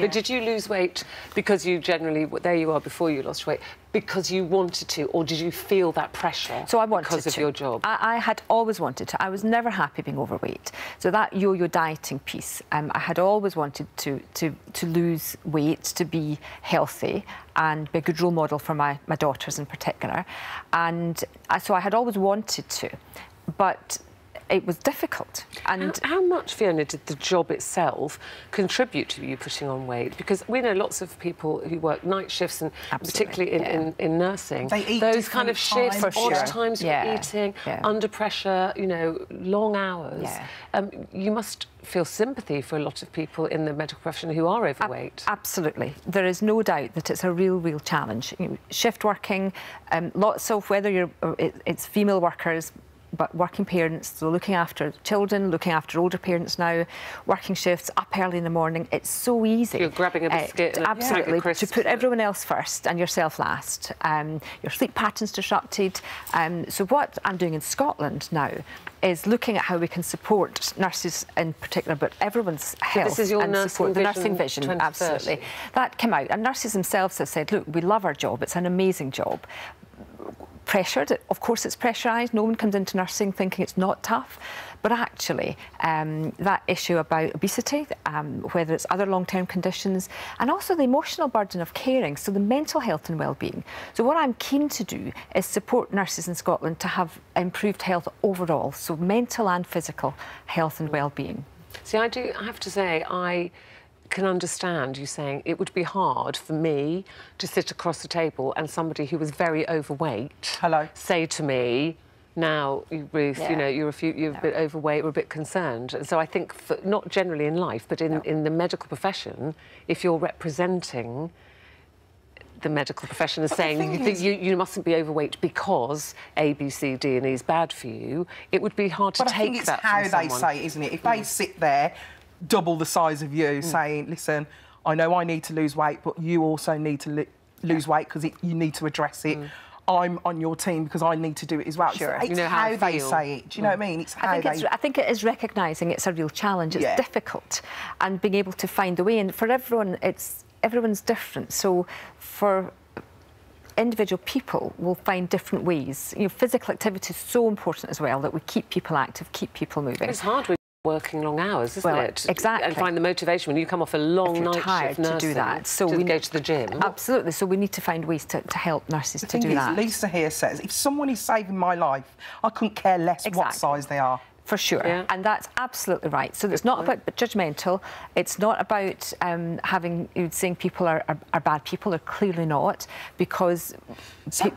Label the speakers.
Speaker 1: Yeah. But did you lose weight because you generally, there you are before you lost weight, because you wanted to, or did you feel that pressure
Speaker 2: so I wanted
Speaker 1: because of your job?
Speaker 2: I, I, had always wanted to. I was never happy being overweight. So that yo-yo dieting piece, um, I had always wanted to, to, to lose weight, to be healthy and be a good role model for my, my daughters in particular. And uh, so I had always wanted to. But it was difficult.
Speaker 1: And how, how, much, Fiona, did the job itself contribute to you putting on weight? Because we know lots of people who work night shifts, and Absolutely. particularly in, yeah. in, in, nursing, those kind of shifts, odd sure. times yeah. for eating, yeah. under pressure, you know, long hours. Um, you must feel sympathy for a lot of people in the medical profession who are overweight.
Speaker 2: A absolutely. There is no doubt that it's a real, real challenge. You know, shift working, um, lots of, whether you're, uh, it's female workers, but working parents, so looking after children, looking after older parents now, working shifts, up early in the morning, it's so easy.
Speaker 1: You're grabbing a uh, biscuit uh,
Speaker 2: Absolutely,
Speaker 1: to
Speaker 2: put everyone else first and yourself last. Um, your sleep patterns disrupted. Um, so what I'm doing in Scotland now is looking at how we can support nurses in particular, but everyone's health
Speaker 1: so this is your
Speaker 2: and
Speaker 1: nursing
Speaker 2: support the nursing vision.
Speaker 1: 2030.
Speaker 2: Absolutely, that came out, and nurses themselves have said, "Look, we love our job; it's an amazing job, pressured. Of course, it's pressurised. No one comes into nursing thinking it's not tough. But actually, um, that issue about obesity, um, whether it's other long-term conditions, and also the emotional burden of caring, so the mental health and well-being. So what I'm keen to do is support nurses in Scotland to have improved health overall, so mental and physical health and well-being.
Speaker 1: See, I do, I have to say, I can understand you saying it would be hard for me to sit across the table and somebody who was very overweight
Speaker 3: Hello.
Speaker 1: say to me, now, Ruth, yeah. you know, you're a, few, you're a bit overweight, we're a bit concerned. And so I think, for, not generally in life, but in, no. in the medical profession, if you're representing the medical profession as saying you, you, you, mustn't be overweight because A, B, C, D, and E is bad for you, it would be hard to
Speaker 3: but
Speaker 1: take
Speaker 3: I think it's
Speaker 1: that
Speaker 3: how
Speaker 1: they
Speaker 3: say, isn't it? If mm. they sit there double the size of you, mm. saying, listen, I know I need to lose weight, but you also need to lose yeah. weight because you need to address it. Mm. I'm on your team because I need to do it as well.
Speaker 2: Sure.
Speaker 3: It's, you know how, how they say it. Do you know what I mean? It's how
Speaker 2: I think,
Speaker 3: they...
Speaker 2: I think it is recognising it's a real challenge. It's yeah. difficult, and being able to find a way. And for everyone, it's everyone's different. So for individual people will find different ways. You know, physical activity is so important as well that we keep people active, keep people moving.
Speaker 1: It's hard working long hours, isn't
Speaker 2: well,
Speaker 1: it?
Speaker 2: Exactly.
Speaker 1: And find the motivation when you come off a long night
Speaker 2: tired
Speaker 1: shift
Speaker 2: to do that. So
Speaker 1: to
Speaker 2: we
Speaker 1: go to the gym.
Speaker 2: Absolutely. So we need to find ways to, to help nurses
Speaker 3: the
Speaker 2: to do
Speaker 3: is,
Speaker 2: that.
Speaker 3: Lisa here says, if someone is saving my life, I couldn't care less exactly. what size they are
Speaker 2: for sure. Yeah. And that's absolutely right. So it's not about judgmental. It's not about um, having you saying people are, are, are, bad people. They're clearly not because.
Speaker 3: So,